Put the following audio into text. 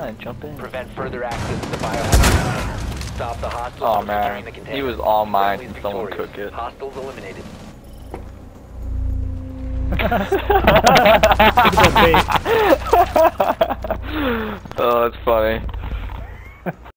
on, Jump in. Prevent further access to the biohazard. Stop the hostiles Oh from man, the container. he was all mine. Friendly's Someone victorious. cook it. Hostiles eliminated. oh, that's funny.